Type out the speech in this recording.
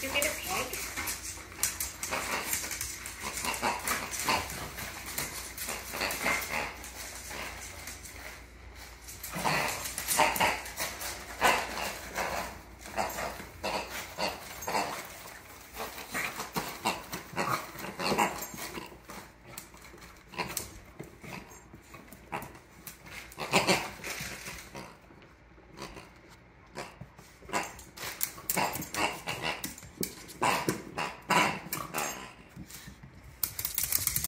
You get a peg.